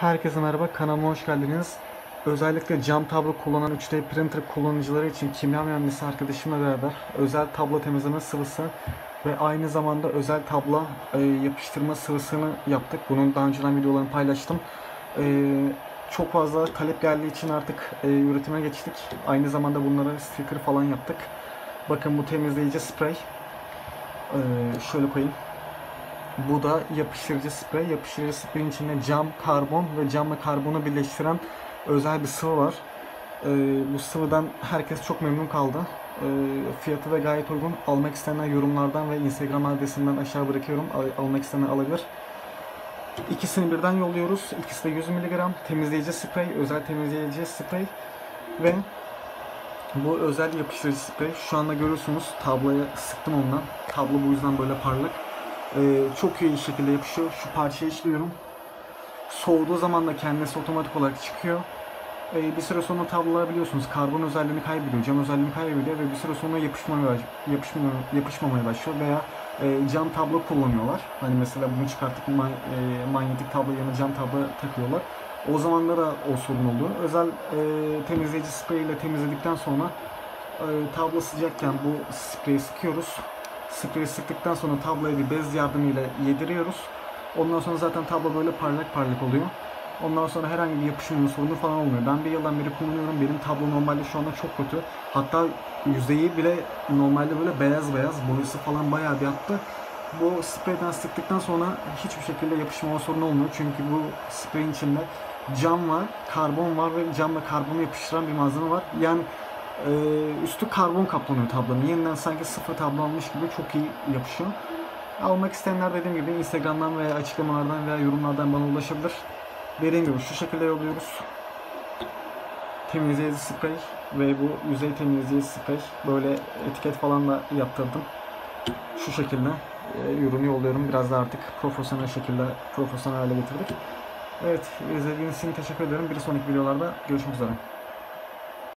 Herkese merhaba, kanalıma hoş geldiniz. Özellikle cam tablo kullanan 3D printer kullanıcıları için kimya mühendisi arkadaşımla beraber özel tablo temizleme sıvısı ve aynı zamanda özel tablo e, yapıştırma sıvısını yaptık. Bunun daha önceden videolarını paylaştım. E, çok fazla talep geldiği için artık e, üretime geçtik. Aynı zamanda bunlara sticker falan yaptık. Bakın bu temizleyici sprey. Şöyle koyayım. Bu da yapıştırıcı sprey. Yapıştırıcı spreyin içinde cam, karbon ve cam ve karbonu birleştiren özel bir sıvı var. Ee, bu sıvıdan herkes çok memnun kaldı. Ee, fiyatı da gayet uygun. Almak isteyenler yorumlardan ve Instagram adresinden aşağı bırakıyorum. Al- almak isteyenler alabilir. İkisini birden yolluyoruz. İkisi de 100 mg temizleyici sprey, özel temizleyici sprey ve bu özel yapıştırıcı sprey. Şu anda görüyorsunuz tabloya sıktım ondan. Tablo bu yüzden böyle parlak. Ee, çok iyi şekilde yapışıyor. Şu parçayı işliyorum. Soğuduğu zaman da kendisi otomatik olarak çıkıyor. Ee, bir süre sonra tablolar biliyorsunuz karbon özelliğini kaybediyor, cam özelliğini kaybediyor ve bir süre sonra yapışmamaya, baş- yapışmamaya, başlıyor veya e, cam tablo kullanıyorlar. Hani mesela bunu çıkartıp ma- e, manyetik tablo yerine cam tablo takıyorlar. O zamanlara o sorun oluyor. Özel e, temizleyici sprey ile temizledikten sonra e, tablo sıcakken bu spreyi sıkıyoruz. Spreyi sıktıktan sonra tabloya bir bez yardımıyla yediriyoruz. Ondan sonra zaten tablo böyle parlak parlak oluyor. Ondan sonra herhangi bir yapışma sorunu falan olmuyor. Ben bir yıldan beri kullanıyorum. Benim tablo normalde şu anda çok kötü. Hatta yüzeyi bile normalde böyle beyaz beyaz. Boyası falan bayağı bir attı. Bu spreyden sıktıktan sonra hiçbir şekilde yapışmama sorunu olmuyor. Çünkü bu spreyin içinde cam var, karbon var ve camla karbonu yapıştıran bir malzeme var. Yani ee, üstü karbon kaplanıyor tablonun. Yeniden sanki sıfır tablo almış gibi çok iyi yapışıyor. Almak isteyenler dediğim gibi Instagram'dan veya açıklamalardan veya yorumlardan bana ulaşabilir. Dediğim gibi şu şekilde yolluyoruz. Temizleyici sprey ve bu yüzey temizleyici sprey. Böyle etiket falan da yaptırdım. Şu şekilde e, ürünü yolluyorum. Biraz da artık profesyonel şekilde profesyonel hale getirdik. Evet, izlediğiniz için teşekkür ederim. Bir sonraki videolarda görüşmek üzere.